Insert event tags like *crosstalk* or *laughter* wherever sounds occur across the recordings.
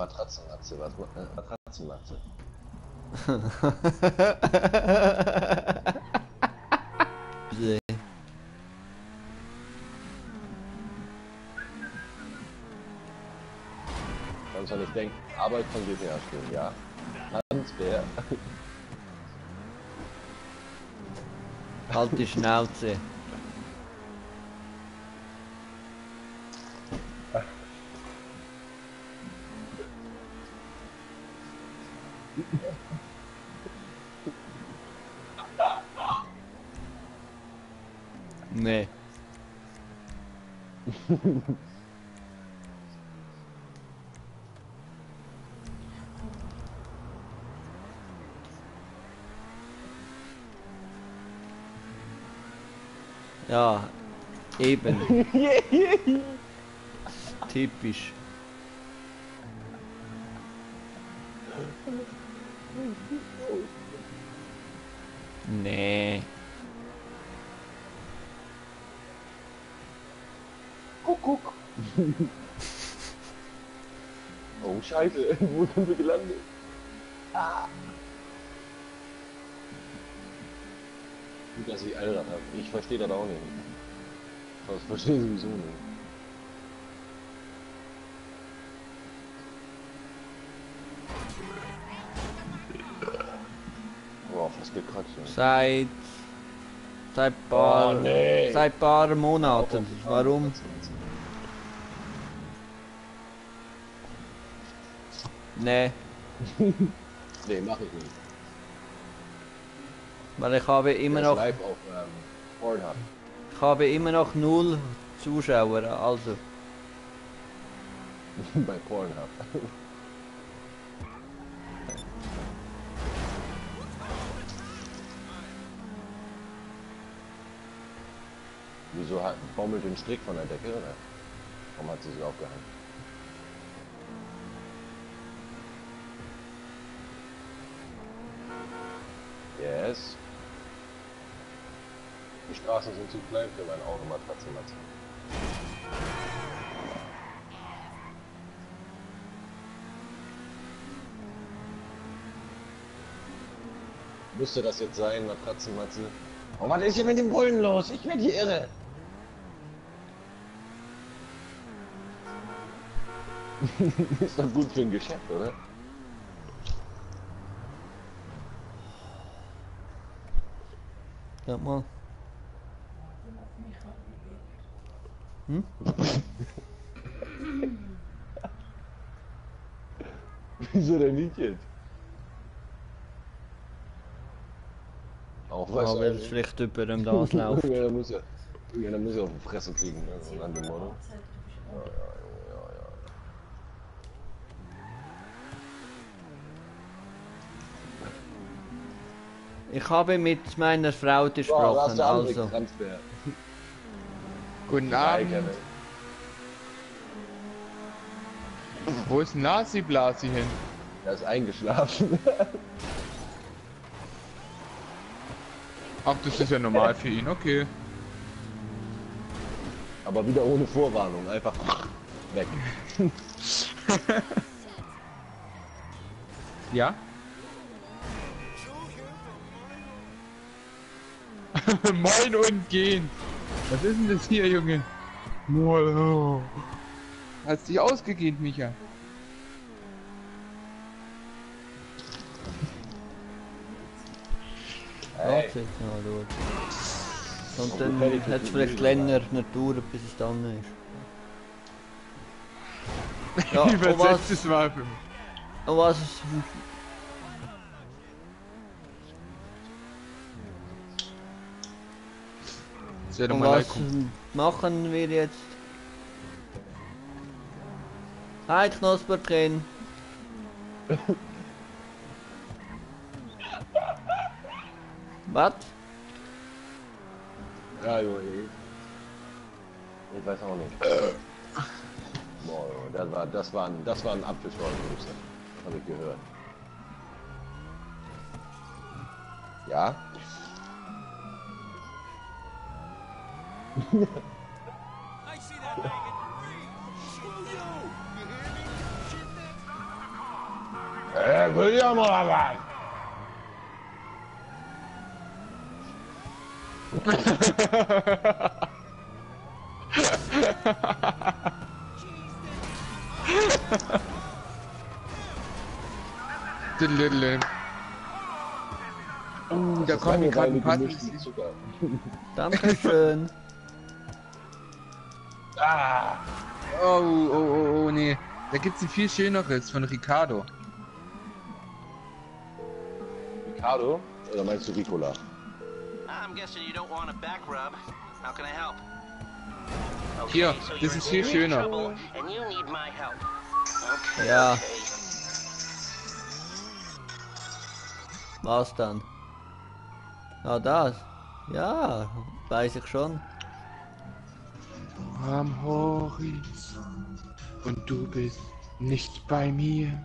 Matratzenmatze, was? Äh, Matratzenmatze. Nee. *laughs* Kannst du nicht denken, Arbeit von GTA spielen, ja. Hansbär. Halt die Schnauze. *laughs* Nee. Ja, eben. Typisch. Nee. Kuckuck. *laughs* oh Scheiße, *laughs* wo sind wir gelandet? Ah. Gut, dass ich Allrad habe. Ich verstehe das auch nicht. Das verstehe ich sowieso nicht. Boah, fast gekratzt. ey. Seit. Seit paar. Oh, nee. Seit paar Monaten. Warum? Nee. *laughs* Nee, mach ich nicht. Weil ich habe immer noch. auf ähm. Ich habe immer noch null Zuschauer, also. *laughs* Bei Pornhub. *laughs* Wieso hat baumelt den Strick von der Decke, oder? Warum hat sie sich aufgehangen? Yes. Die Straßen sind zu klein für mein Auto, Matratze, Matze. Müsste das jetzt sein, Matratzenmatze? Oh, was ist hier mit dem Bullen los? Ich werde hier irre. *laughs* ist doch gut für ein Geschäft, oder? Sag mal. Hm? Wieso denn nicht jetzt? Auch Ja, weil es wahrscheinlich. vielleicht über ihm das läuft. ja, dann muss er, ja, dann muss er auf die Fresse kriegen, ne? so nach dem Motto. Ja, ja, ja, Ich habe mit meiner Frau gesprochen, du andere also. Guten Abend. Wo ist Nasi Blasi hin? Er ist eingeschlafen. *laughs* Ach, das ist ja normal für ihn, okay. Aber wieder ohne Vorwarnung, einfach weg. *laughs* *laughs* Ja? *laughs* Moin und gehen. Was ist denn das hier, Junge? Moin. oh. Hast dich ausgegeben, Micha? Hey. Und dann hat es vielleicht länger dauern, bis es dann ist. Ja, *laughs* Übersetzt es mal für mich. und was, Was alaikum. machen wir jetzt? Hi Knusperchen. *laughs* Was? Ja, Junge. Ich weiß auch nicht. *coughs* Boah, das war, das war ein, das war ein Apfelschorle, habe ich gehört. Ja? Alter, William oder was? Diddle. *laughs* Oh, da kommen gerade ein paar. Dankeschön. Ah! Oh, oh, oh, oh, nee. Da gibt's ein viel schöneres von Ricardo. Ricardo? Oder meinst du Ricola? I'm guessing you don't want a back rub. How can I help? Hier, so das ist viel schöner. trouble And you need my help. Okay. Ja. Was dann? Ah, das. Ja, weiß ich schon. Am Horizont und du bist nicht bei mir.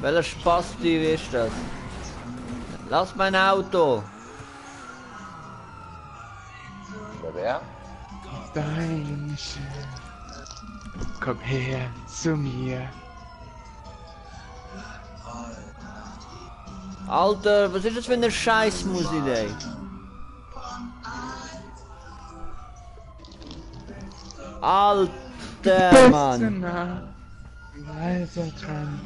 Welcher Spasti ist das? Lass mein Auto! Wer? Dein Schiff. Komm her zu mir. Alter, was ist das für eine Scheißmusik, ey? Alter, Mann! leiser dran,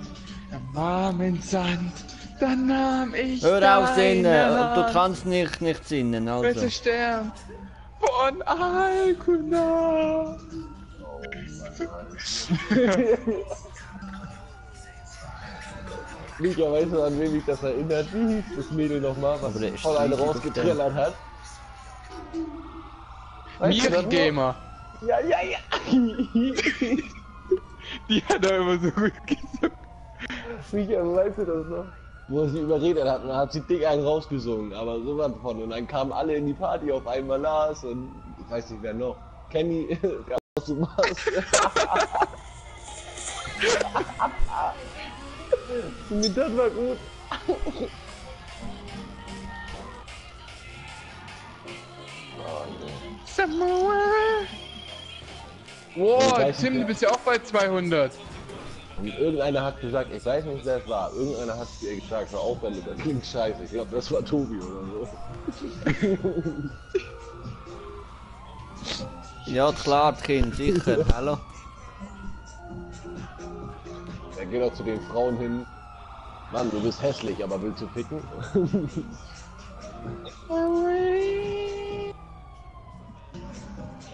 am warmen Sand, dann nahm ich Hör auf Hand. du kannst nicht, nicht sinnen, also. Welcher Stern von Alkuna. Mika, weißt du, an wen mich das erinnert? Wie hieß das Mädel nochmal, was voll eine rausgetrillert hat? Weißt Ja, ja, ja. *laughs* Die hat da immer so gut gesungen. Mika, weißt du das noch? Wo er sie überredet hat, und dann hat sie dick einen rausgesungen, aber sowas von. Und dann kamen alle in die Party auf einmal Lars und ich weiß nicht wer noch. Kenny, *laughs* was du machst. *laughs* Und das war gut. Oh, nee. Samoa. Wow, weiß Tim, du bist ja auch bei 200. Und irgendeiner hat gesagt, ich weiß nicht, wer es war, irgendeiner hat dir gesagt, hör auf, wenn du das klingt scheiße. Ich glaube, das war Tobi oder so. *laughs* Ja, klar, Kind, sicher. *laughs* Hallo? Er geht auch zu den Frauen hin. Mann, du bist hässlich, aber willst du ficken? *laughs*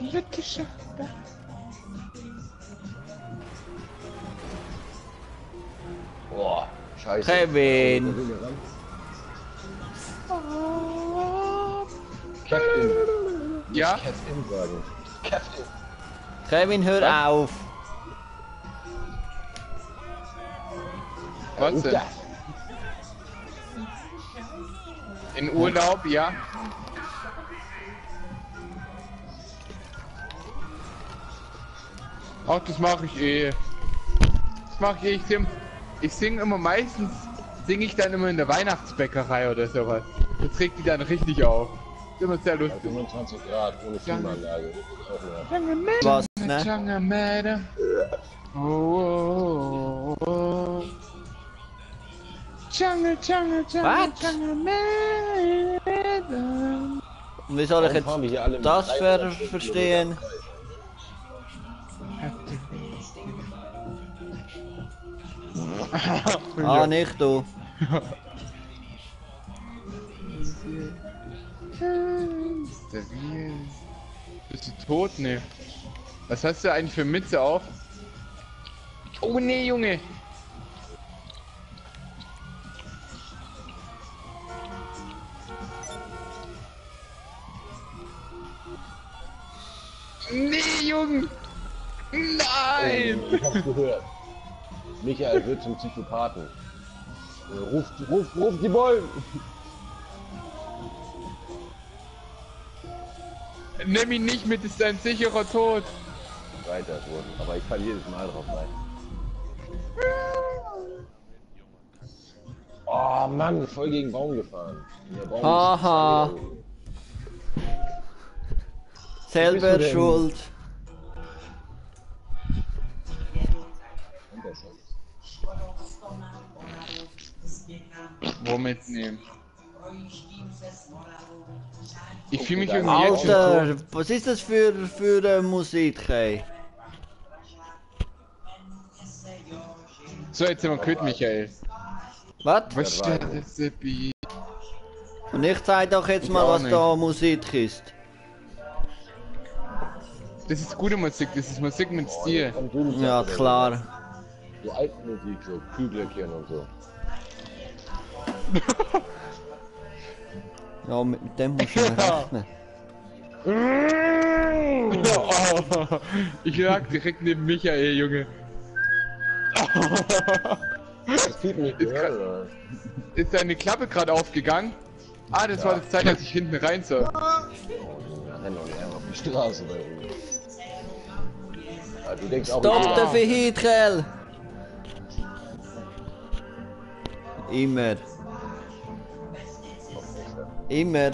Wird geschafft. Boah, scheiße. Kevin. Captain. Ja? Captain sagen. Captain. Kevin, hör auf! Was denn? In Urlaub, ja? Ach, das mache ich eh. Das mache ich eh. Sing, ich singe immer meistens, singe ich dann immer in der Weihnachtsbäckerei oder sowas. Das regt die dann richtig auf. Ist immer sehr Bei lustig. 25 Grad ohne Klimaanlage. Was, ne? Oh, oh, oh, oh. Jungle, Jungle, Jungle, Was? Jungle Matter. Und wie soll ich jetzt das 300 ver verstehen? Ah, nicht du. Stabil. Bist du tot? Nee. Was hast du eigentlich für Mütze auf? Oh nee, Junge. Nee, Junge. Nein. Ich hab's gehört. Michael wird zum Psychopathen. Äh, Ruf, ruf, ruf die Bullen! Nimm ihn nicht mit, ist ein sicherer Tod. Weiter wurden. Aber ich fall jedes Mal drauf rein. Oh Mann, voll gegen Baum gefahren. Baum angegangen. Selber denn? schuld. Wo mitnehmen? Ich fühle mich irgendwie jetzt schon Alter, was ist das für, für äh, Musik, ey? So, jetzt sind wir quitt, Michael. Was? Was ist denn das Beat? Und ich zeig doch jetzt mal, was nicht. da Musik ist. Das ist gute Musik, das ist Musik mit Stil. Ja, klar. So Alpenmusik, so Kügelchen und so. *laughs* Ja, mit, mit dem musst du rechnen. Oh, ich lag direkt neben Michael, Junge. Das fehlt mir Ist oder? Ist deine Klappe gerade aufgegangen? Ah, das war das Zeichen, dass ich hinten rein soll. Oh, Junge, renn doch nicht einfach auf die Straße. Ja, du denkst auch Stop the vehicle! Immer. Immer.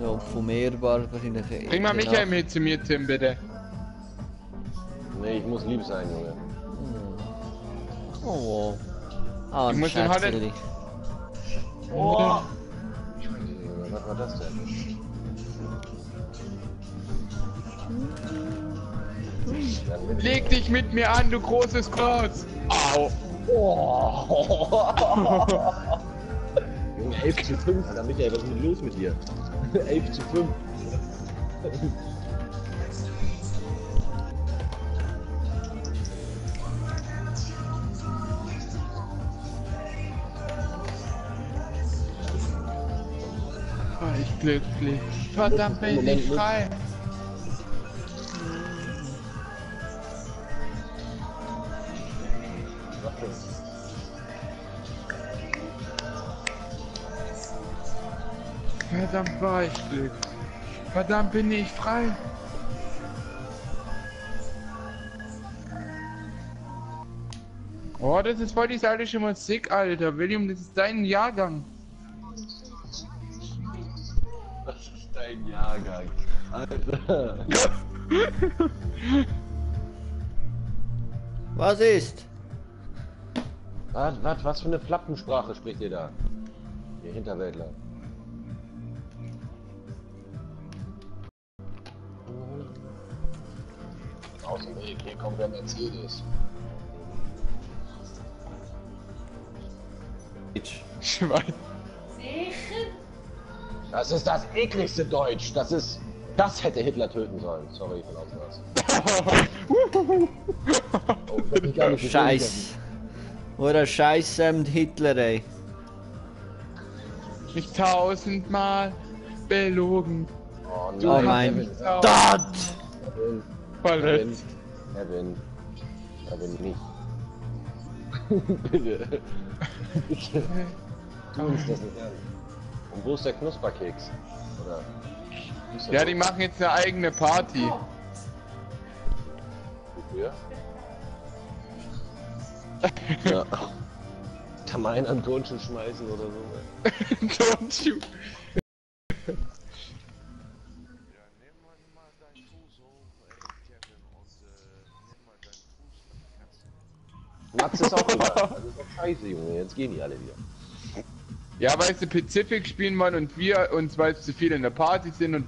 Ja, von mir war wahrscheinlich. Bring mal Michael mit zu mir, Tim, bitte. Nee, ich muss lieb sein, Junge. Oh. Ah, Ich muss in Oh! Junge, was war das denn? Bin ich- Leg dich mit mir an, du großes Klotz. Au. *laughs* Junge, 11 zu 5. Alter, Michael, was ist denn los mit dir? *laughs* 11 zu 5. War ich glücklich. Verdammt bin ich frei. Verdammt war ich glücklich. Verdammt bin ich frei. Oh, das ist voll die stylische Musik, Alter. William, das ist dein Jahrgang. Alter. Was ist? Was, was, was für eine Flappensprache spricht ihr da? Ihr Hinterwäldler. Aus dem Weg, hier kommt der Mercedes. Schwein. Das ist das ekligste Deutsch. Das ist. Das hätte Hitler töten sollen. Sorry von Ausmaß. *laughs* Oh. Scheiß. Oder Scheiß ähm, Hitler, ey. Mich tausendmal belogen. Oh Du Oh nein, mein Gott! Verletzt. Kevin, Kevin nicht. *laughs* Bitte. Bitte. Tu uns das nicht an. Und wo ist der Knusperkeks? Oder? Ja, die machen jetzt eine eigene Party. Wofür? Ja. *laughs* Kann man einen an Turnschuh schmeißen oder so? *laughs* Don't you. Max ist auch überall. *laughs* Das ist doch scheiße, Junge. Jetzt gehen die alle wieder. Ja, weil sie Pacific spielen wollen und wir uns, weil zu viele in der Party sind und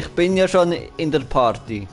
Ich bin ja schon in der Party.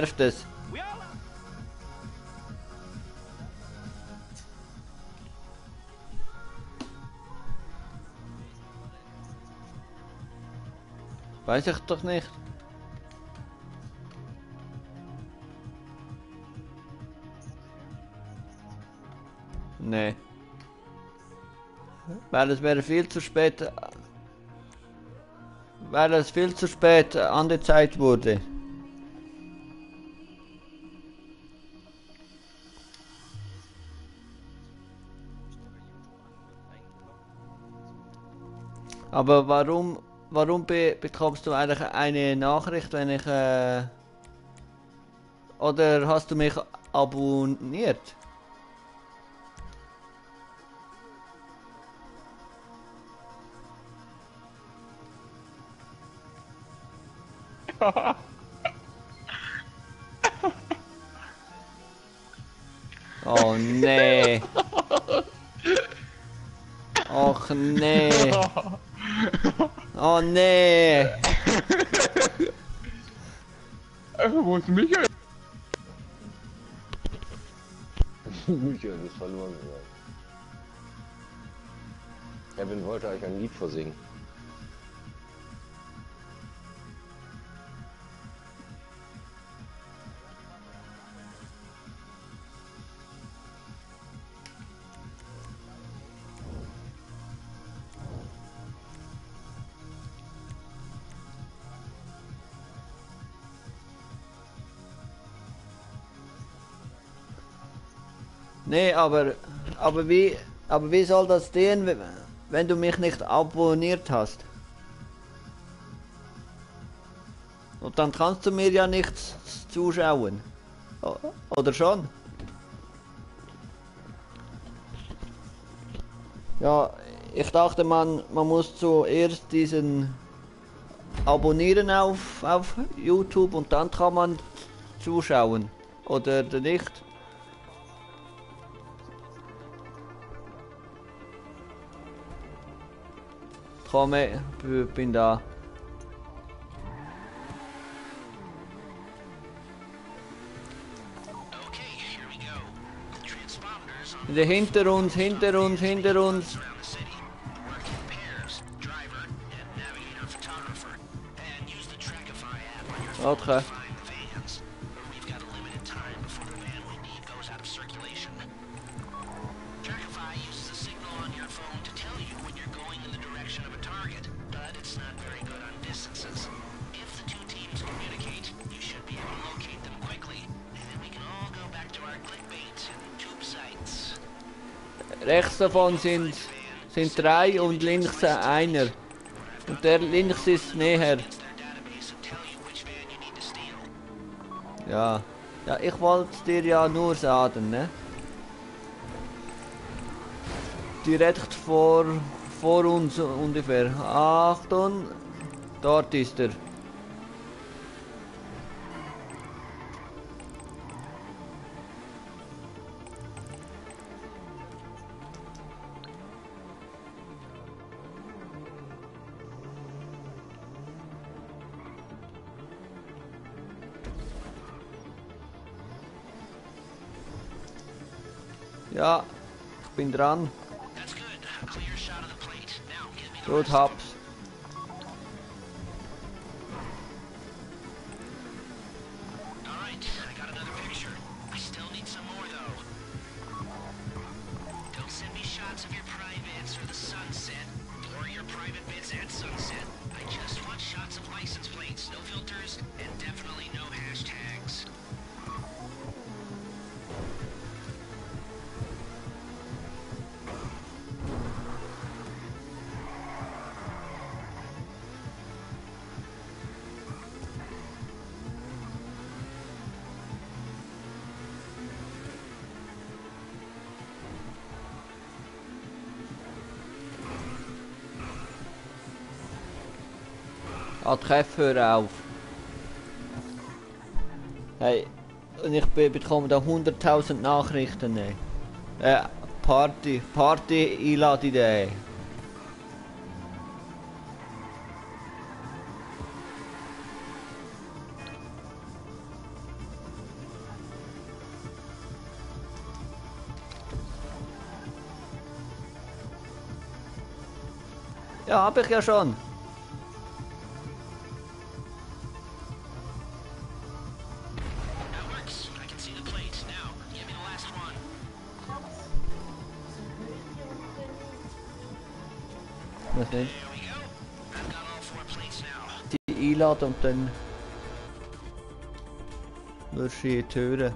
Nervt es? Weiß ich doch nicht. Nee. Weil es wäre viel zu spät. Weil es viel zu spät angezeigt wurde. Aber warum, warum be bekommst du eigentlich eine Nachricht, wenn ich... Äh, oder hast du mich abonniert? *laughs* Oh nee. Och nee. *laughs* *laughs* Oh nee. Äh, wo ist Michael? Michael ist verloren gegangen. Kevin wollte euch ein Lied vorsingen. Nee, aber, aber wie, aber wie soll das gehen, wenn- du mich nicht abonniert hast? Und dann kannst du mir ja nichts zuschauen. Oder schon? Ja, ich dachte man, man muss zuerst diesen abonnieren auf, auf YouTube und dann kann man zuschauen. Oder nicht? Komme, bin da. Okay, here we go. Transponders on Der hinter uns, hinter uns, hinter uns. around Rechts davon sind, sind drei und links einer. Und der links ist näher. Ja. Ja, ich wollte dir ja nur sagen, ne? Direkt vor, vor uns ungefähr. Achtung, dort ist er. Me the Gut, rest. an die Käfer auf. Hey, und ich bekomme da 100.000 Nachrichten. Ey. Äh, Party, Party einladen. Ja, hab ich ja schon. Now. Die einladen und dann wirst du in die Türen.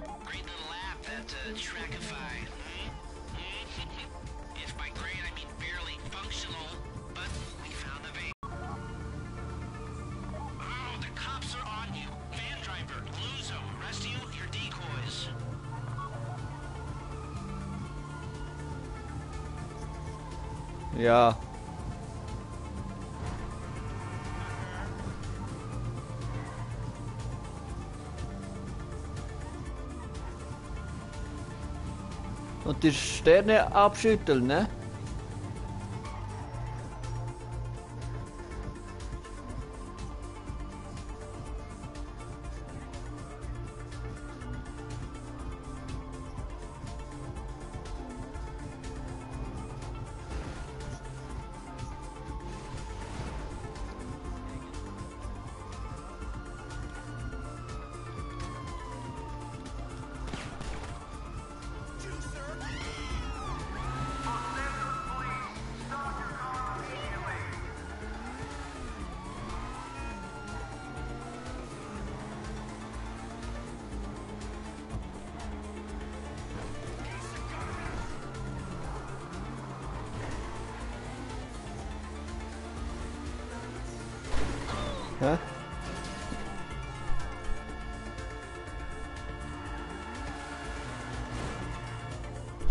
Die Sterne abschütteln, ne?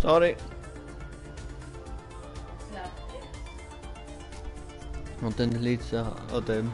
Sorry. Und dann liegt es an dem.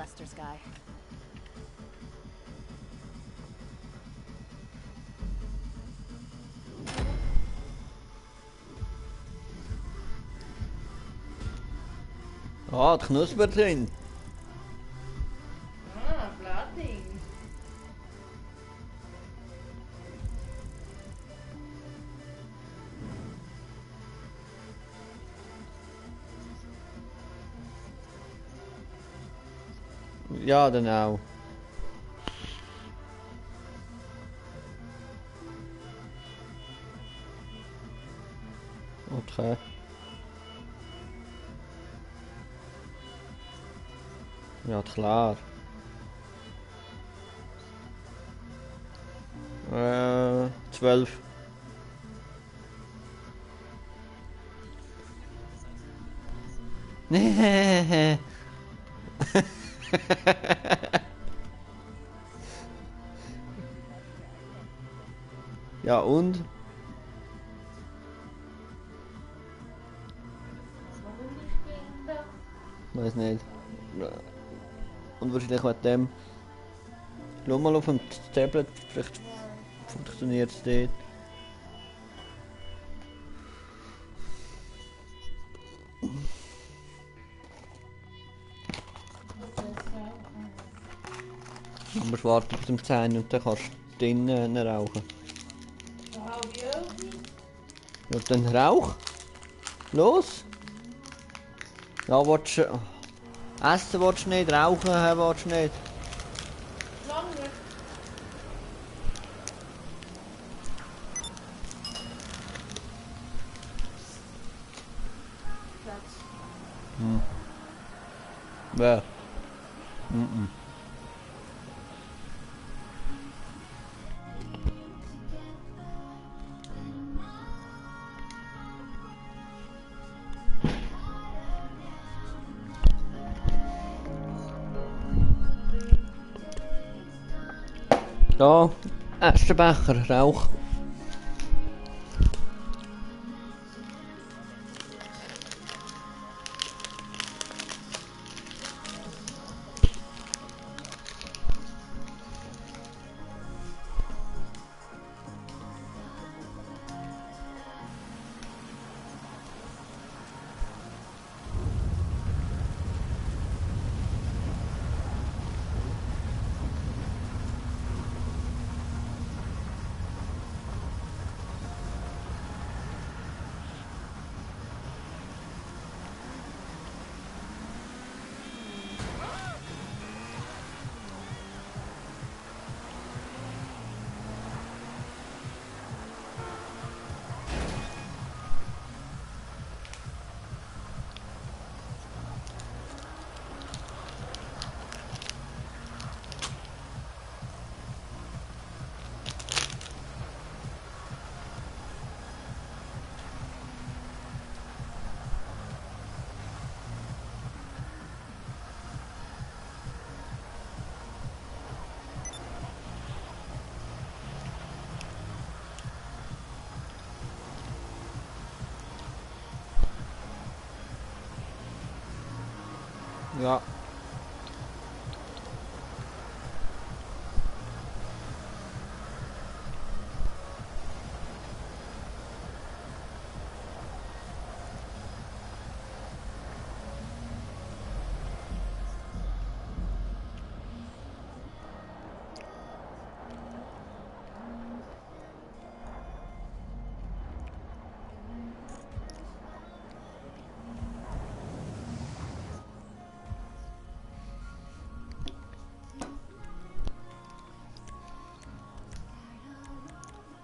Lester's guy. Ah, die Knusper. Ja, dann auch. Okay. Ja, klar. Äh, zwölf. Nee. *laughs* ja und? Weiß nicht. Und wahrscheinlich mit dem. Schau mal auf dem Tablet, vielleicht funktioniert es dort. Musst warten bis um 10 und dann kannst du drinnen rauchen. So halb elf? Ja, dann rauch! Los! Ja, willst du... Essen willst du nicht, rauchen äh, willst du nicht. Lange. Wer? Mhm. Da, erster Becher, Rauch. Ja.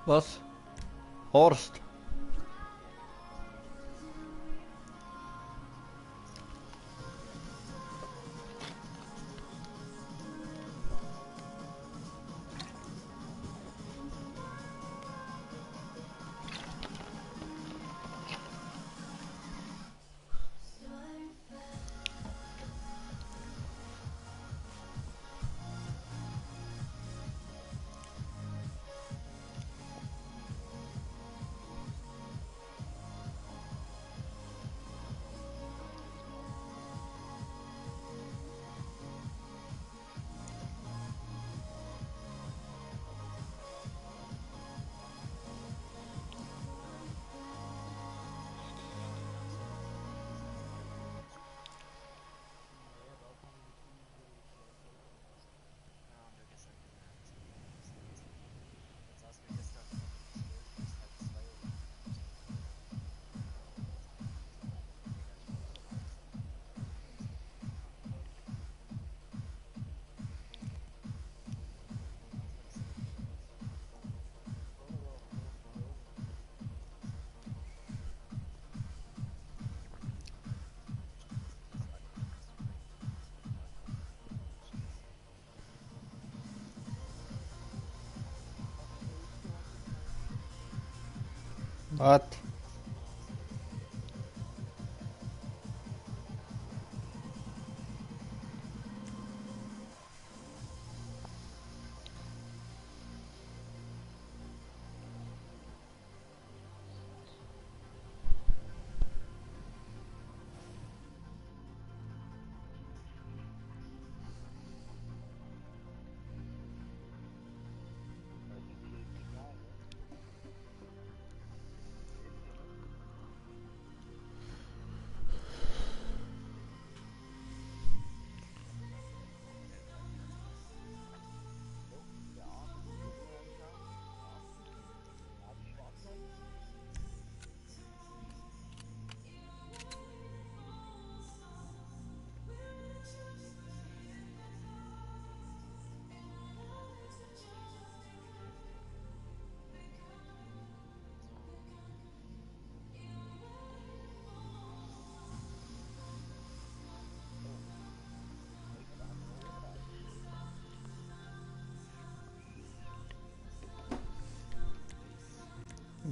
Was? Horst. Was?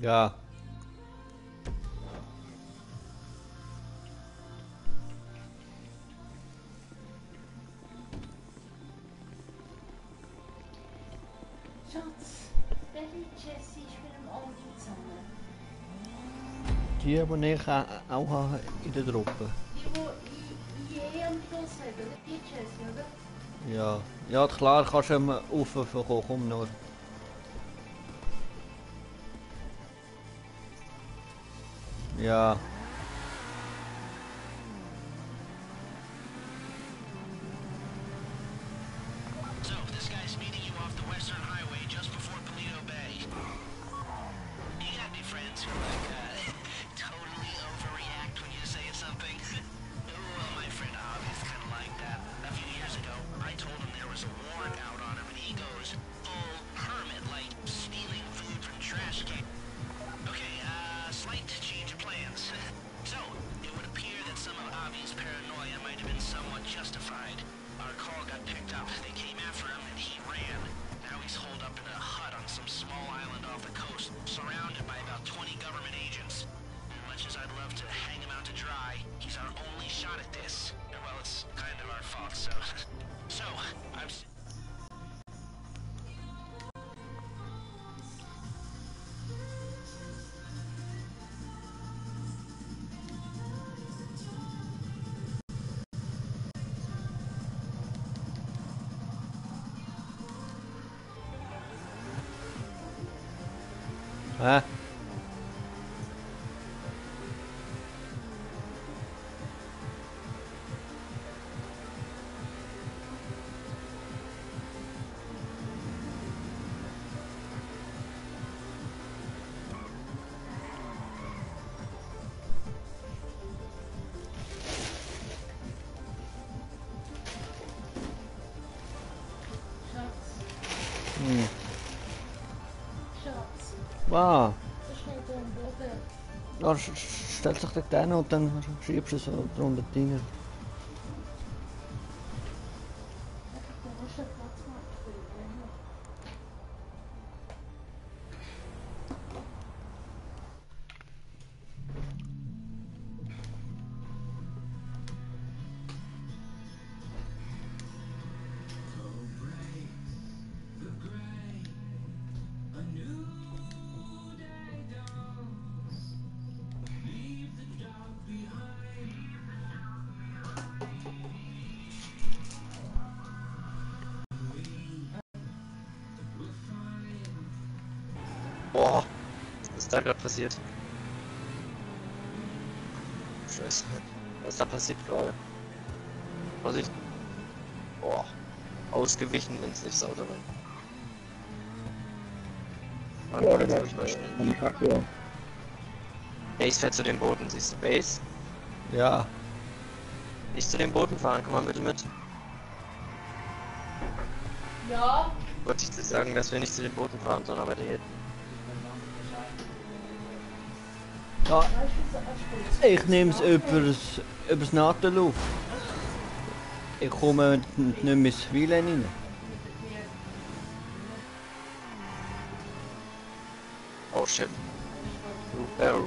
Ja. Welche Jessie ist mit dem Andi zusammen? Die, die ich auch auch in der Truppe. Die, die I- IE am Schluss hat, oder? Die Jessie, oder? Ja, ja klar kannst du ihm raufkommen, komm nur. Ja, hä? Schatz, Hm. Schatz, Ah, so schnell da am Boden. ja, sch- sch- stellt sich dort hin und dann schiebst du es so drunter rein. Base? Ja, Nicht zu den Booten fahren, komm mal bitte mit. Ja, Wollte ich dir sagen, dass wir nicht zu den Booten fahren, sondern weiter ja du, als Polizei. ich nehme es übers, übers NATO-Luft. Ich komme nicht mehr ins WLAN rein. Oh shit. Barrel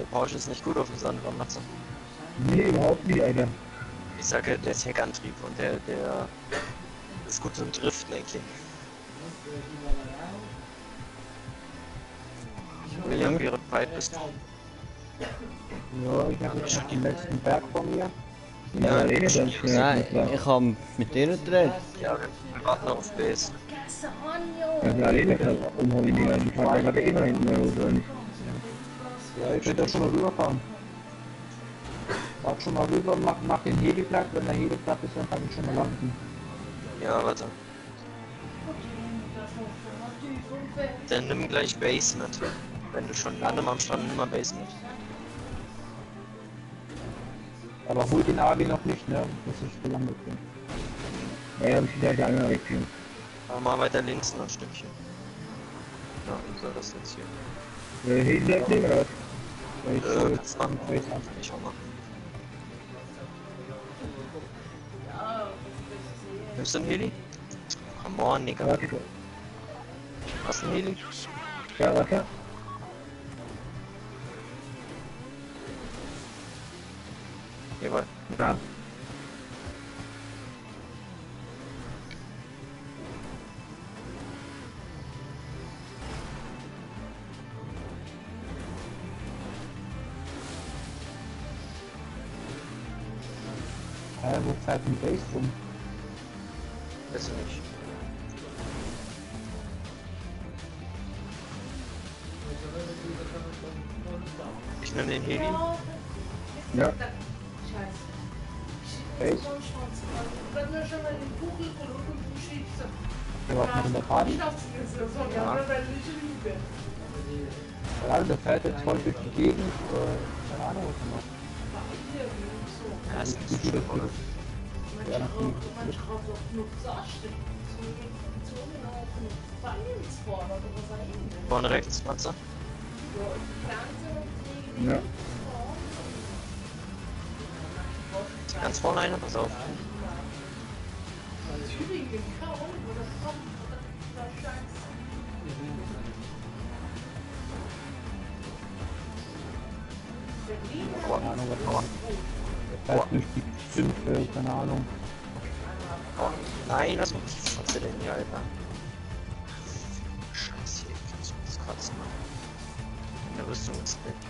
Der Porsche ist nicht gut auf dem Sand, warum macht's er? Nee, überhaupt nicht, Alter. Ich sage, der ist Heckantrieb und der, der ist gut zum Driften eigentlich. William, wie weit bist du? Ja, ich habe jetzt schon den letzten Berg von mir. Ja, Ja, hier. Nein, ich habe mit denen geredet. Ja, wir warten auf Base. Ja, klar, rede das. Um habe ich die ganzen Fahrer eh noch hinten raus, oder nicht? Ja, ich werde da schon mal rüberfahren. Fahr schon mal rüber, mach, mach den Hebel platt. Wenn der Hebel platt ist, dann kann ich schon mal landen. Ja, warte. Dann nimm gleich Base mit. Wenn du schon lande am Strand, nimm mal Base mit. Aber hol den AG noch nicht, ne? Bis ich gelandet bin. Ja, muss ich gleich einmal wegführen. Fahr mal weiter links noch ein Stückchen. Ja, wie soll das jetzt hier? Äh, Hebel bleibt nicht, oder was? Äh, kannst. Kann ich auch machen. Nimmst du einen Heli? Come on, Hast du einen Heli? ja, warte. Waren in der Party. Ja. Ja, der fährt jetzt voll durch die Gegend. Äh, keine Ahnung, was er macht. Ja, ist Die nicht viele so, oder? Ja, die- Vorne rechts, Matze. Ja. Ganz vorne einer, pass auf. Keine Ahnung, was macht. Der fährt durch die Sümpfe, keine Ahnung. Oh, nein, was macht die Fotze denn hier, Alter? Scheiße, ich so das kratzen. In der Rüstung ist weg.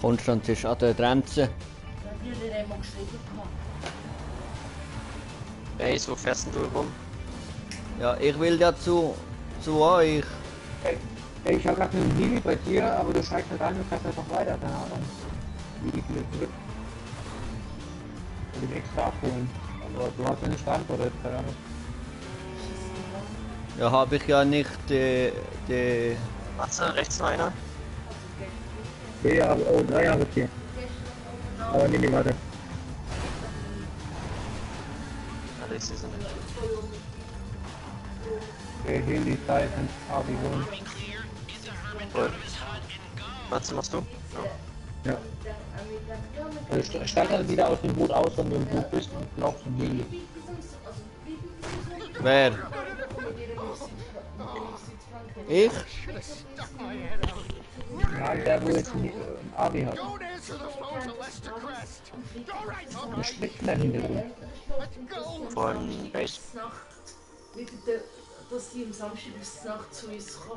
Konstanz ist an der Grenze. Base, wo fährst du rum? Ja, ich will ja zu, zu euch. Ey, ich hab grad einen Heli bei dir, aber du steigst nicht ein und fährst einfach weiter, keine Ahnung. Wie die wieder zurück. Ich will extra abholen. Aber du hast ja eine Standort, keine Ahnung. Ja, habe ich ja nicht die, die Matze, rechts noch einer. Okay, ja, oh, drei Jahre hier. Aber nee, nee, warte. Alle, ich sehe sie nicht. Okay, Heli, da ist ein Abi holen. Voll. Matze, machst du? Ja. Ja. Also st- steig dann wieder aus dem Boot aus, wenn du im Boot bist und glaubst zum Heli. Wer? Ich? Nein, der wo jetzt ein äh, Abi Tony. spricht denn da im Hintergrund? Von mit der, dass die am Samstag bis Nacht zu uns kommen.